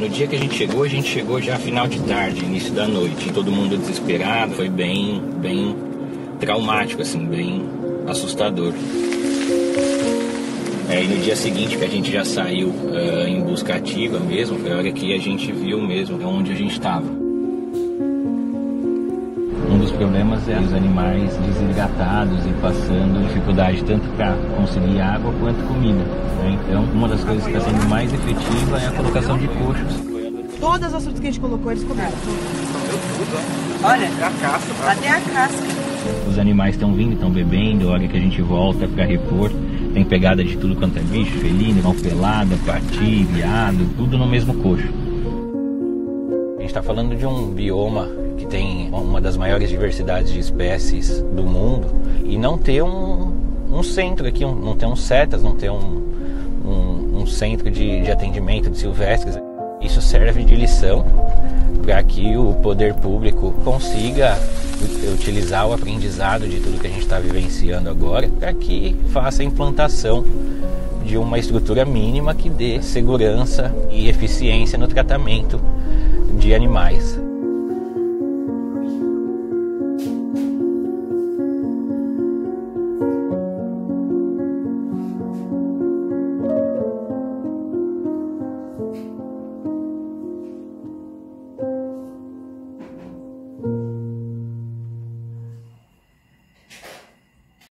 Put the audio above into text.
No dia que a gente chegou, a gente chegou já final de tarde, início da noite. Todo mundo desesperado, foi bem, bem traumático, assim, bem assustador. É, e no dia seguinte que a gente já saiu uh, em busca ativa mesmo, foi a hora que a gente viu mesmo onde a gente estava. Um dos problemas é os animais desengatados e passando dificuldade tanto para conseguir água quanto comida. Né? Então, uma das coisas que está sendo mais efetiva é a colocação de coxos. Todas as frutas que a gente colocou, eles comeram. Olha, a casca, até a casca. Os animais estão vindo, estão bebendo, a hora que a gente volta para repor, tem pegada de tudo quanto é bicho, felino, mal pelada, pati, viado, tudo no mesmo coxo. A gente está falando de um bioma que tem uma das maiores diversidades de espécies do mundo e não ter um, um centro aqui, um, não ter um CETAS, não ter um, um, um centro de, de atendimento de silvestres. Isso serve de lição para que o poder público consiga utilizar o aprendizado de tudo que a gente está vivenciando agora para que faça a implantação de uma estrutura mínima que dê segurança e eficiência no tratamento de animais.